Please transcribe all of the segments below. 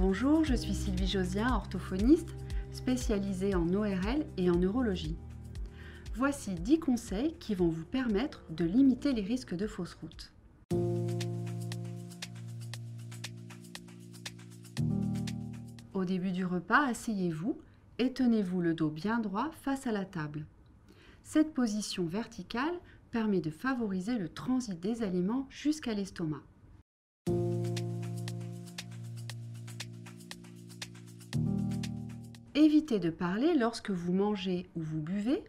Bonjour, je suis Sylvie Josien, orthophoniste spécialisée en ORL et en neurologie. Voici 10 conseils qui vont vous permettre de limiter les risques de fausse route. Au début du repas, asseyez-vous et tenez-vous le dos bien droit face à la table. Cette position verticale permet de favoriser le transit des aliments jusqu'à l'estomac. Évitez de parler lorsque vous mangez ou vous buvez,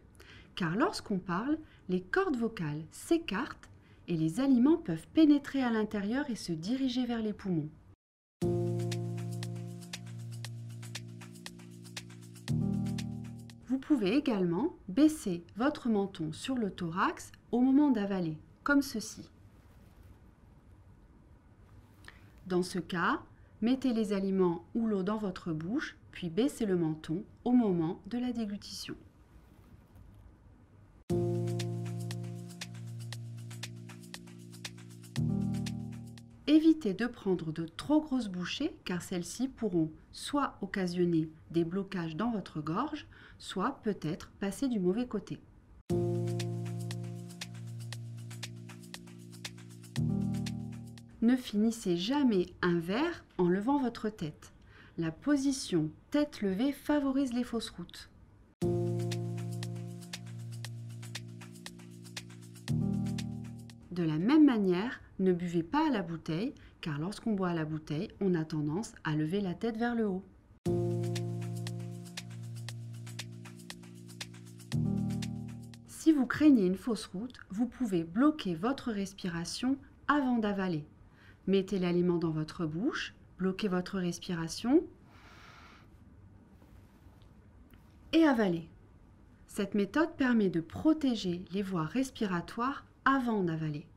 car lorsqu'on parle, les cordes vocales s'écartent et les aliments peuvent pénétrer à l'intérieur et se diriger vers les poumons. Vous pouvez également baisser votre menton sur le thorax au moment d'avaler, comme ceci. Dans ce cas, mettez les aliments ou l'eau dans votre bouche, puis baissez le menton au moment de la déglutition. Évitez de prendre de trop grosses bouchées car celles-ci pourront soit occasionner des blocages dans votre gorge, soit peut-être passer du mauvais côté. Ne finissez jamais un verre en levant votre tête. La position tête levée favorise les fausses routes. De la même manière, ne buvez pas à la bouteille, car lorsqu'on boit à la bouteille, on a tendance à lever la tête vers le haut. Si vous craignez une fausse route, vous pouvez bloquer votre respiration avant d'avaler. Mettez l'aliment dans votre bouche, bloquez votre respiration et avalez. Cette méthode permet de protéger les voies respiratoires avant d'avaler.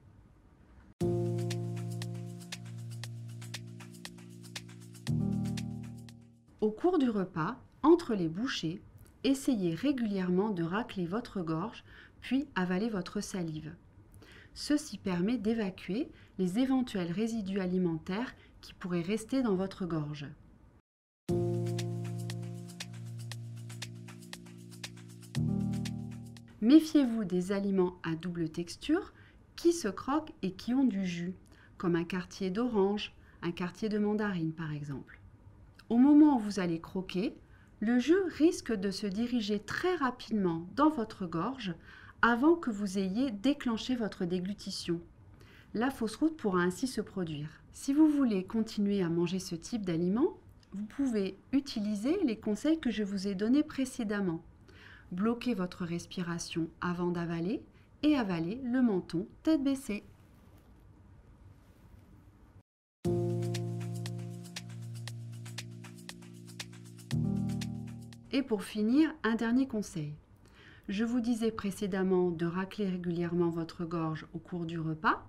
Au cours du repas, entre les bouchées, essayez régulièrement de racler votre gorge, puis avaler votre salive. Ceci permet d'évacuer les éventuels résidus alimentaires qui pourraient rester dans votre gorge. Méfiez-vous des aliments à double texture qui se croquent et qui ont du jus, comme un quartier d'orange, un quartier de mandarine par exemple. Au moment où vous allez croquer, le jus risque de se diriger très rapidement dans votre gorge avant que vous ayez déclenché votre déglutition. La fausse route pourra ainsi se produire. Si vous voulez continuer à manger ce type d'aliments, vous pouvez utiliser les conseils que je vous ai donnés précédemment. Bloquez votre respiration avant d'avaler et avaler le menton tête baissée. Et pour finir, un dernier conseil. Je vous disais précédemment de racler régulièrement votre gorge au cours du repas.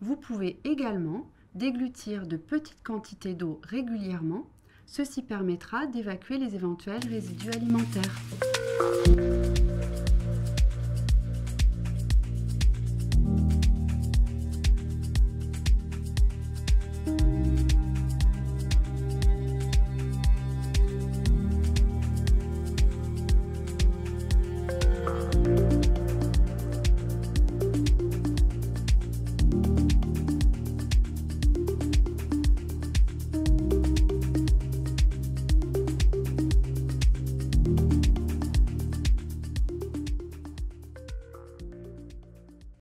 Vous pouvez également déglutir de petites quantités d'eau régulièrement. Ceci permettra d'évacuer les éventuels résidus alimentaires.